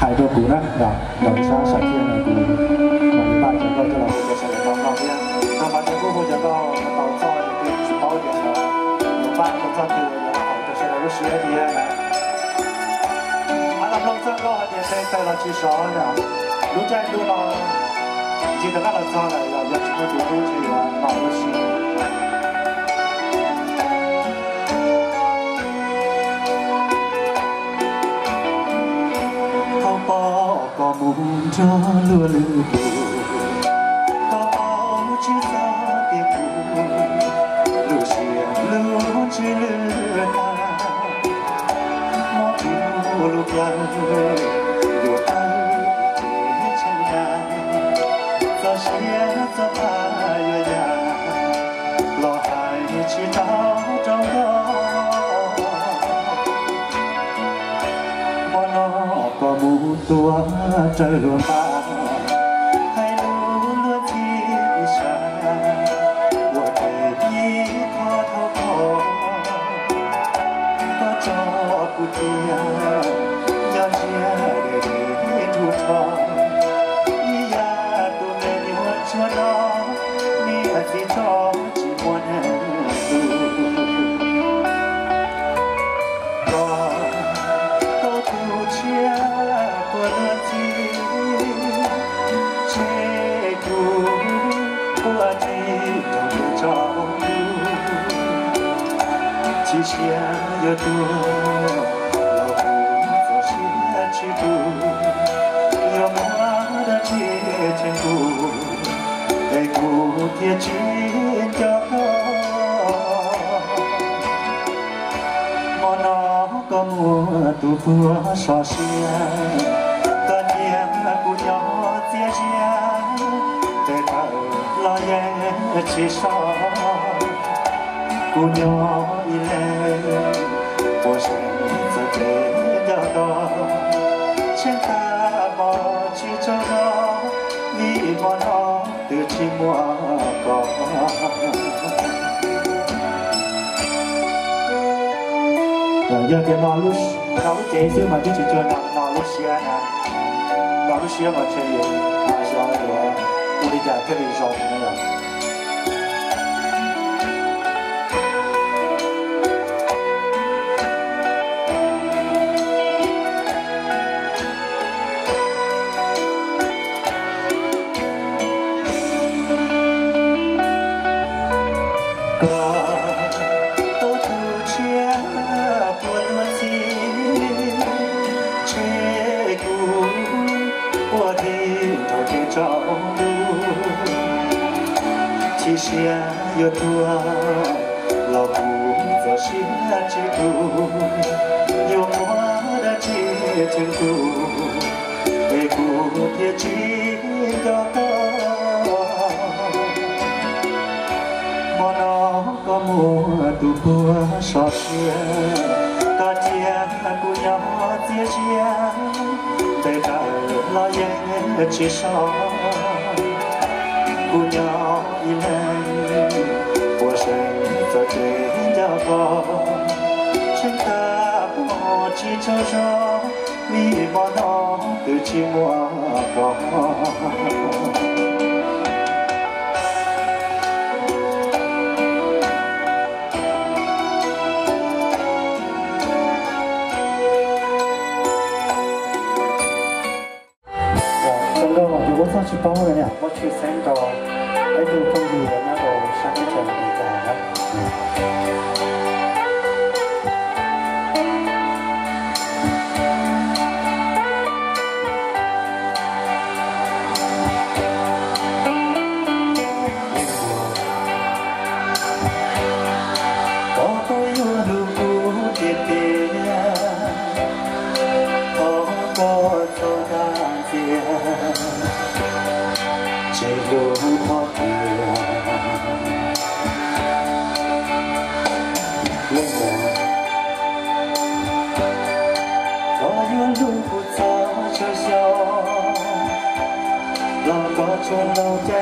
太多股呢，啊，有啥想听的股，那你拜前后就来这个小地方旁边，那拜前后或者到到早一点去包一点车，有拜都赚的，然后就是那个学弟来，俺那老三搞好点生了，去烧的，如今都老，已经在俺那赚了，要要吃点东西了，那不。Có muốn cho lừa có một tua trời luôn ta hay giờ yo tu lo bu cho xin chỉ tu yo đã chỉ trên để cụ thiệt chiến cho món nó có mua tu phua so xia cần niệm cụ nhỏ chia chia để thở lo nhẹ chỉ so cô nhỏ đi lên 我選擇這一個，請他莫知錯我，你莫我對住我講。有點老路，老路這些嘛，就是叫老老路西安啊，老路西安嘛，這有啊，西安有，我理解特別少，沒有。Chi xia yo tua lo bu giờ xia chi tu yo hoa đã chỉ chân tu về cu thiệt chi cho ta. Mà nó có mùa tu bùa so xia ta chia cu nhỏ chia chia. Để ta lo yên chi so cu nhỏ đi lên của sinh giờ trên nhà bò trên ta bỏ chỉ cho cho vì bọn nó từ chỉ mua bỏ 三 ได้ดูทูดีแล้วนะโอ้ช่างเป็นดีใจครับก็เท่านั้นเสีย so long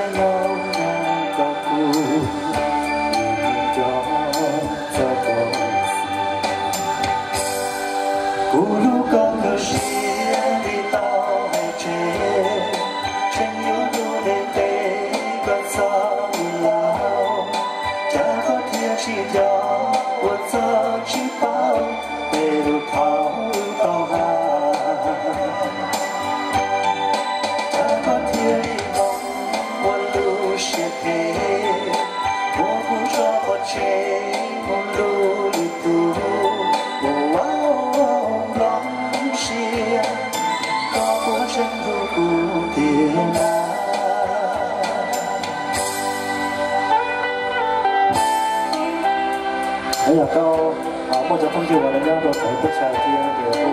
到啊，或者通知我的两个回不来的人点都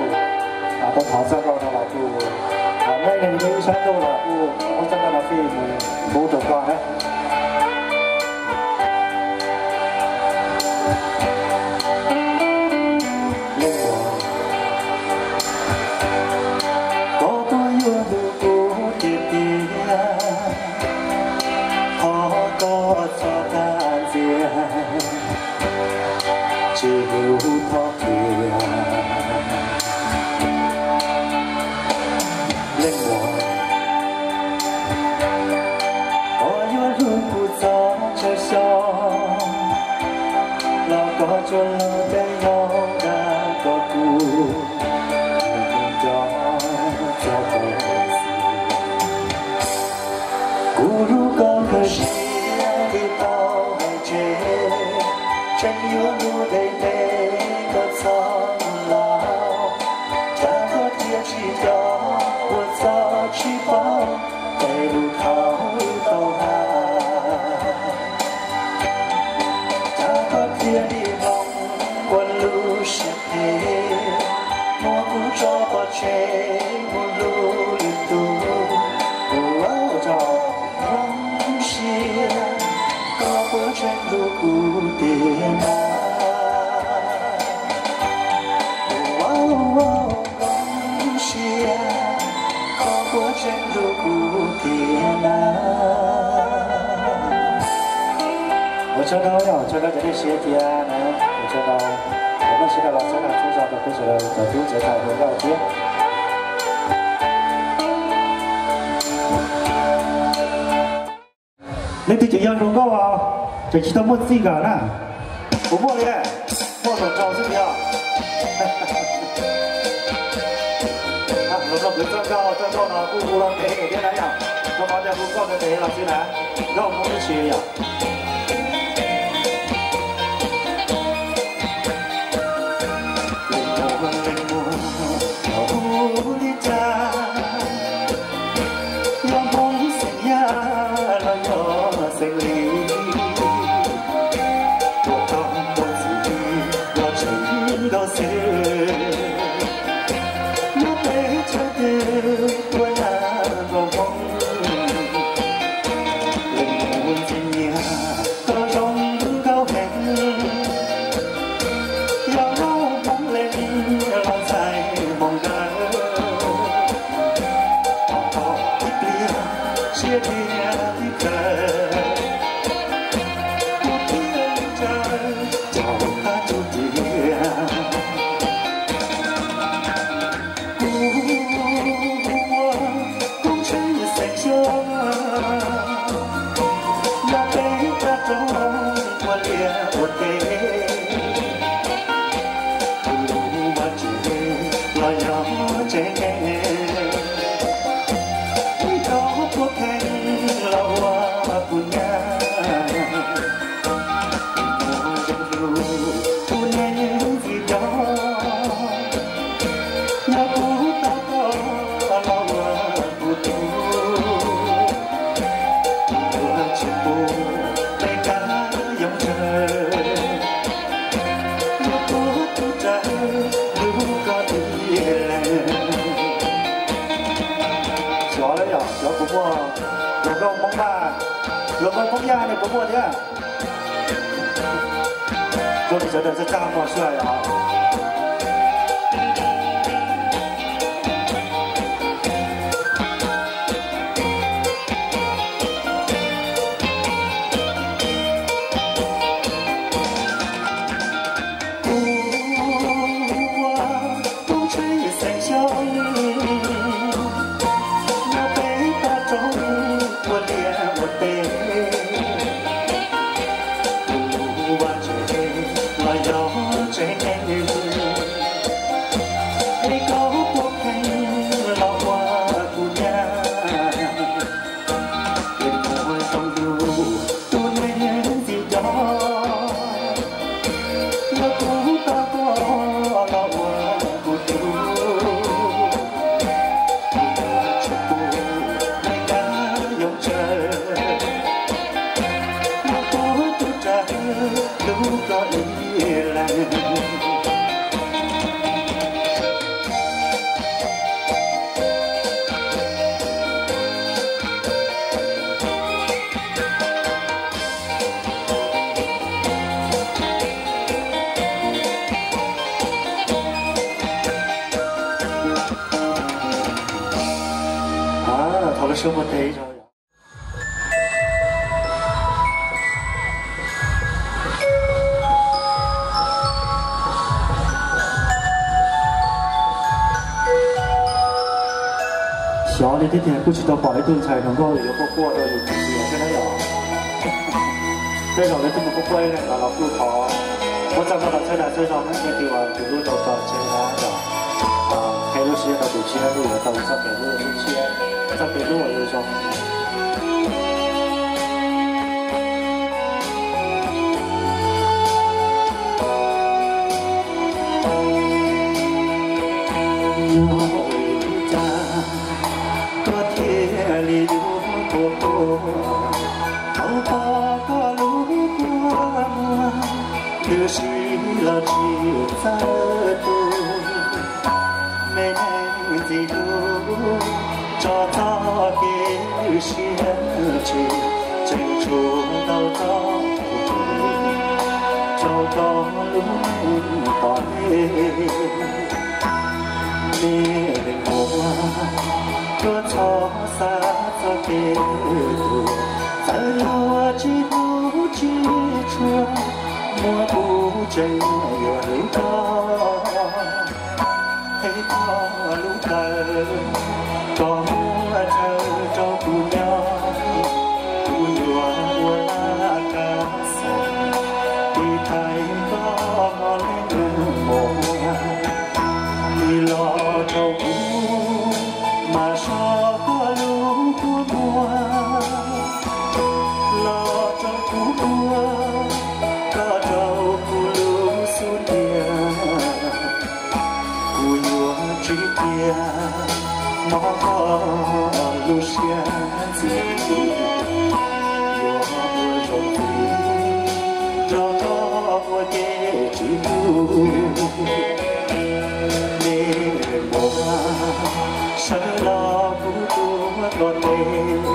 啊，都跑上高头来住。啊，那你们有钱多了，不不挣那么一，不不的话呢？我路里走走完这场梦醒了篝我知道。我这呢我我们是在老成长从小就开始了我们的纠结到 nên thì ờ, chỉ dân đúng câu à chỉ chỉ tao muốn cả nè. Bố mua đi nè mua sổ cầu xin đi à à lúc lúc cao chân cao nó cũng cũng làm thế cái này à? Nó nói cho cũng có cái thế là xin à? nó không có chuyện à? Hãy subscribe cho kênh Ghiền Mì Gõ Để 我有个梦吧有个梦呀你不过去祝你生日是大末帅啊生活非常。小的这天不知道摆顿菜能够有个过的有几年现在有，这种的这么不贵呢，老不好。我找到了车台车上那天地方，比如到到车台的，啊，开路时间到九七那路的到上北路的路线。在北路住。找到给先去，最初到到处，找到路把你，你我多草撒着给路，在落几路几处，我不真有路到，黑到路灯。 Nó lu cho có qua ke chỉ tu la bu tu có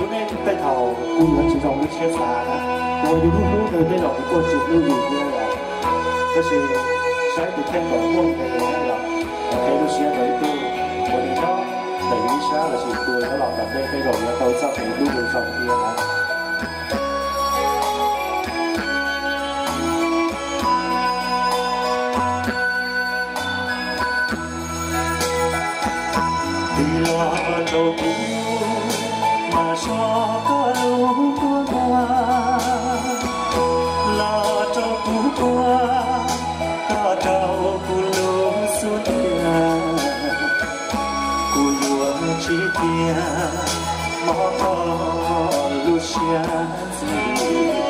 lúc này tay thầu cùng là chỉ dòng cái chia sẻ tôi những lúc lúc từ đây là cái câu chuyện lưu đủ như là cái sự sẽ được thêm vào quân thì là cái lúc sẽ tới tôi đó để ý là chỉ tôi nó làm tập đây cái rồi là tôi sẽ phải lưu đủ dòng kia 相知，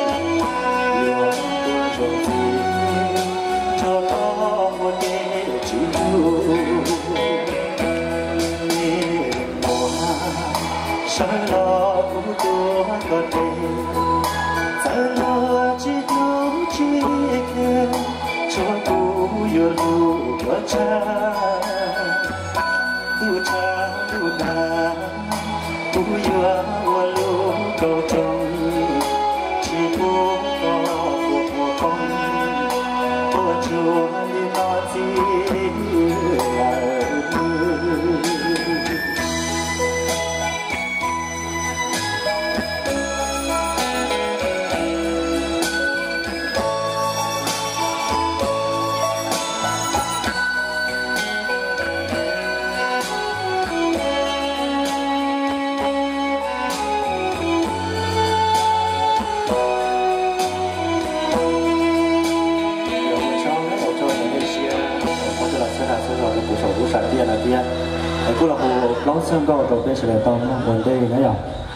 xem câu đầu tiên sẽ là tao mong còn đây nữa rồi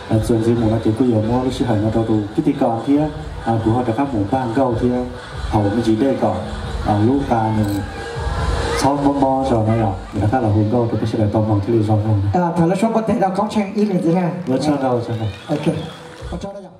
à chuyện gì muốn là chỉ có nhiều mua lúc sẽ hành nó đầu đủ cái tiền còn kia, à của họ đã khác muốn ban câu kia, hầu mới chỉ đây còn à lúc ta mình sau mò mò rồi này rồi người ta là hùng câu thì sẽ là tao mong thì được rồi không à thằng nó xuống có thể là có trang ý liền thế này nó chưa đâu chưa đâu ok có cho đây rồi